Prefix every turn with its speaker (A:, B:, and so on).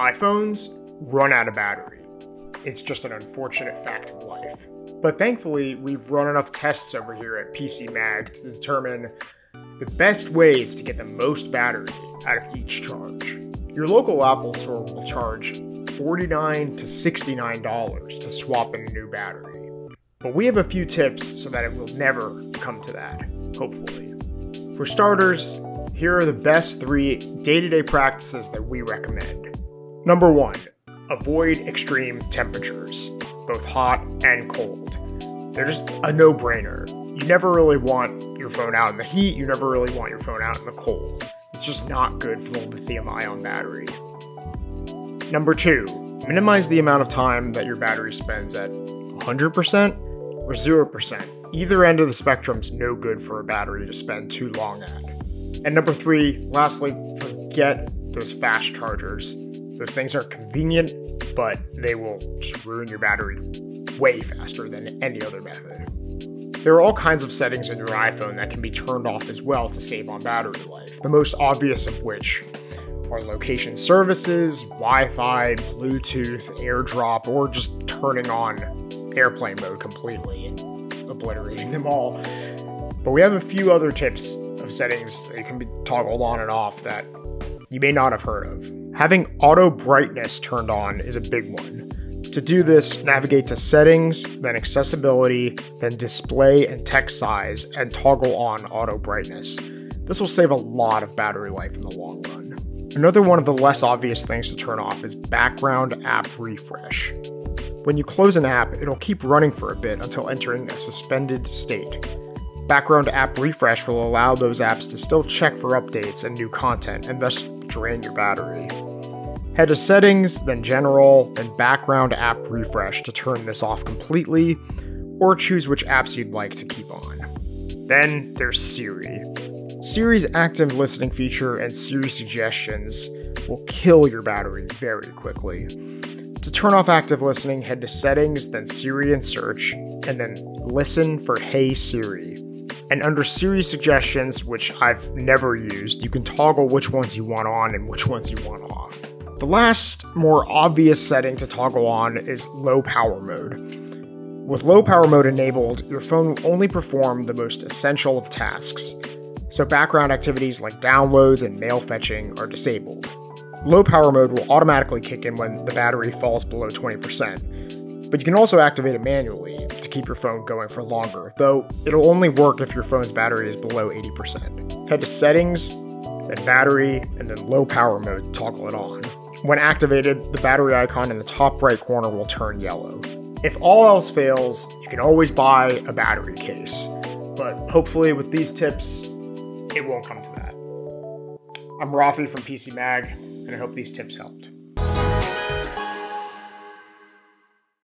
A: iPhones run out of battery. It's just an unfortunate fact of life. But thankfully, we've run enough tests over here at PC Mag to determine the best ways to get the most battery out of each charge. Your local Apple store will charge 49 to $69 to swap in a new battery. But we have a few tips so that it will never come to that, hopefully. For starters, here are the best three day to day practices that we recommend. Number one, avoid extreme temperatures, both hot and cold. They're just a no brainer. You never really want your phone out in the heat, you never really want your phone out in the cold. It's just not good for the lithium ion battery. Number two, minimize the amount of time that your battery spends at 100% or 0%. Either end of the spectrum's no good for a battery to spend too long at. And number three, lastly, forget those fast chargers. Those things are convenient, but they will ruin your battery way faster than any other method. There are all kinds of settings in your iPhone that can be turned off as well to save on battery life, the most obvious of which are location services, Wi Fi, Bluetooth, AirDrop, or just turning on airplane mode completely and obliterating them all. But we have a few other tips of settings that can be toggled on and off that you may not have heard of. Having auto brightness turned on is a big one. To do this, navigate to Settings, then Accessibility, then Display and Text Size, and toggle on Auto Brightness. This will save a lot of battery life in the long run. Another one of the less obvious things to turn off is Background App Refresh. When you close an app, it'll keep running for a bit until entering a suspended state. Background App Refresh will allow those apps to still check for updates and new content and thus drain your battery. Head to Settings, then General, then Background App Refresh to turn this off completely, or choose which apps you'd like to keep on. Then there's Siri. Siri's active listening feature and Siri suggestions will kill your battery very quickly. To turn off active listening, head to Settings, then Siri and Search, and then listen for Hey Siri. And under Siri suggestions, which I've never used, you can toggle which ones you want on and which ones you want off. The last, more obvious setting to toggle on is low power mode. With low power mode enabled, your phone will only perform the most essential of tasks, so background activities like downloads and mail fetching are disabled. Low power mode will automatically kick in when the battery falls below 20%, but you can also activate it manually to keep your phone going for longer, though it'll only work if your phone's battery is below 80%. Head to Settings, then Battery, and then Low Power Mode to toggle it on. When activated, the battery icon in the top right corner will turn yellow. If all else fails, you can always buy a battery case, but hopefully, with these tips, it won't come to that. I'm Rafi from PC Mag, and I hope these tips helped.